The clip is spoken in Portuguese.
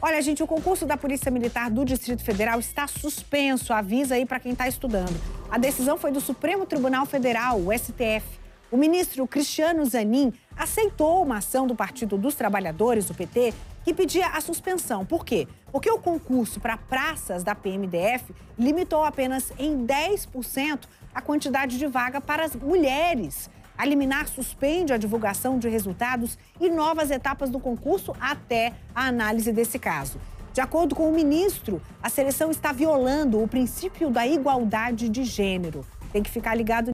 Olha, gente, o concurso da Polícia Militar do Distrito Federal está suspenso. Avisa aí para quem está estudando. A decisão foi do Supremo Tribunal Federal, o STF. O ministro Cristiano Zanin aceitou uma ação do Partido dos Trabalhadores, o PT, que pedia a suspensão. Por quê? Porque o concurso para praças da PMDF limitou apenas em 10% a quantidade de vaga para as mulheres. A liminar suspende a divulgação de resultados e novas etapas do concurso até a análise desse caso. De acordo com o ministro, a seleção está violando o princípio da igualdade de gênero. Tem que ficar ligado